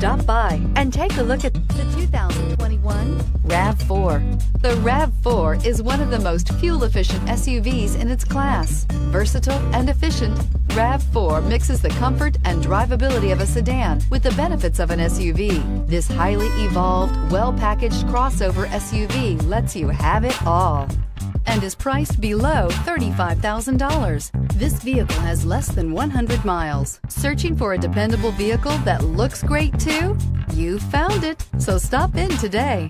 Stop by and take a look at the 2021 RAV4. The RAV4 is one of the most fuel-efficient SUVs in its class. Versatile and efficient, RAV4 mixes the comfort and drivability of a sedan with the benefits of an SUV. This highly evolved, well-packaged crossover SUV lets you have it all and is priced below $35,000. This vehicle has less than 100 miles. Searching for a dependable vehicle that looks great too? You found it, so stop in today.